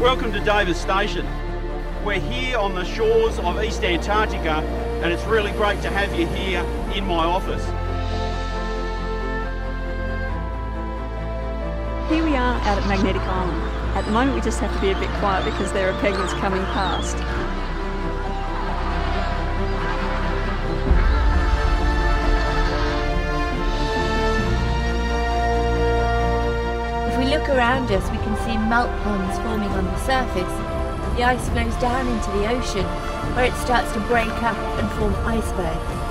Welcome to Davis Station. We're here on the shores of East Antarctica and it's really great to have you here in my office. Here we are out at Magnetic Island. At the moment we just have to be a bit quiet because there are penguins coming past. Look around us, we can see melt ponds forming on the surface. The ice flows down into the ocean, where it starts to break up and form icebergs.